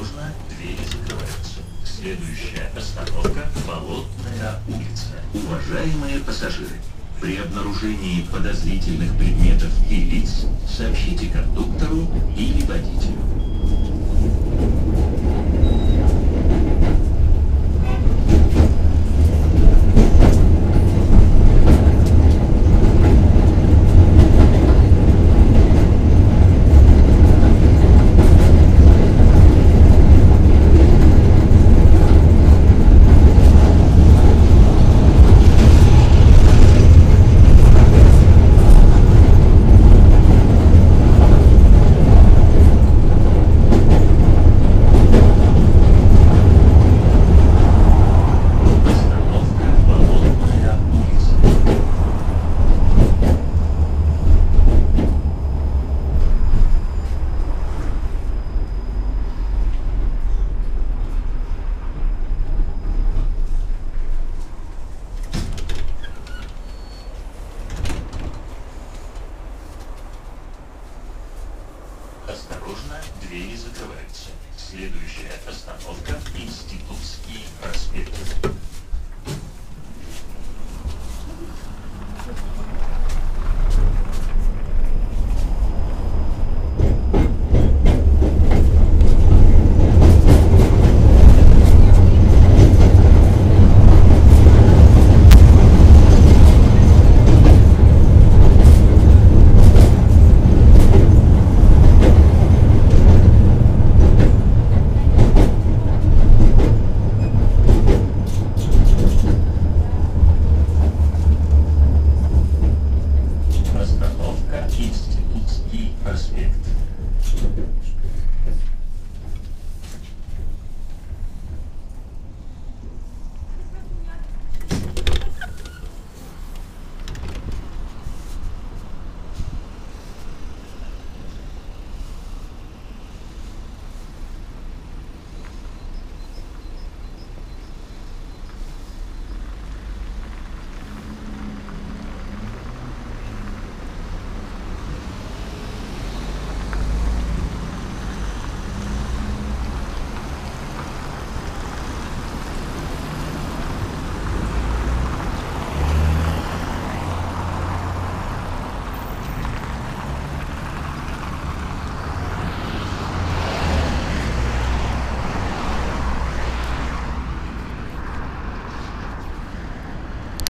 Осторожно, двери закрываются. Следующая остановка – Болотная улица. Уважаемые пассажиры, при обнаружении подозрительных предметов и лиц сообщите кондуктору или водителю. Двери закрываются. Следующая остановка – Институтский проспект.